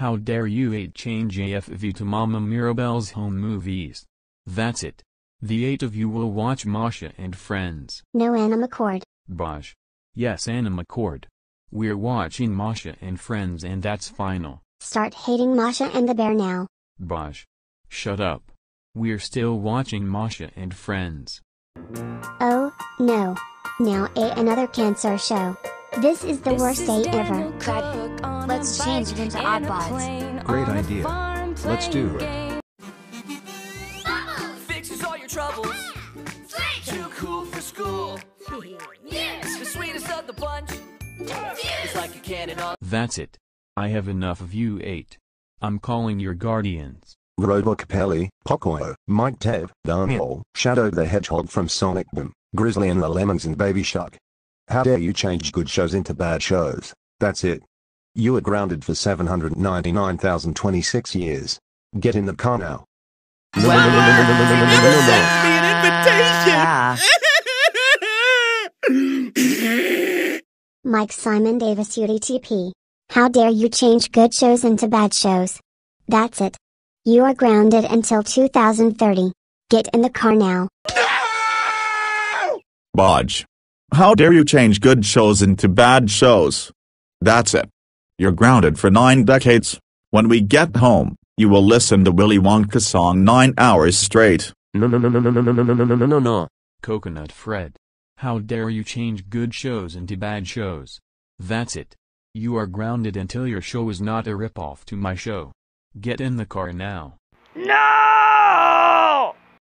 How dare you 8 change AFV to Mama Mirabelle's home movies. That's it. The eight of you will watch Masha and Friends. No Anna McCord. Bosh. Yes Anna McCord. We're watching Masha and Friends and that's final. Start hating Masha and the bear now. Bosh. Shut up. We're still watching Masha and Friends. Oh, no. Now A another cancer show. This is the worst day ever. Cut. Let's change it into Oddbods. Great idea. Let's do it. Fixes all your troubles. Too cool for school. The sweetest of the bunch. It's like a cannon on. That's it. I have enough of you eight. I'm calling your guardians. Robocar Poli, Pocoyo, Mike Tev, Daniel, Shadow the Hedgehog from Sonic Boom, Grizzy and the Lemmings and Baby Shark. How dare you change good shows into bad shows? That's it. You are grounded for 799,026 years. Get in the car now. Wow. an invitation. Mike Simon Davis UDTP. How dare you change good shows into bad shows? That's it. You are grounded until 2030. Get in the car now. No! Bodge. How dare you change good shows into bad shows? That's it. You're grounded for nine decades. When we get home, you will listen to Willy Wonka song nine hours straight. No no no no no no no no no no no no no. Coconut Fred. How dare you change good shows into bad shows? That's it. You are grounded until your show is not a ripoff to my show. Get in the car now. No!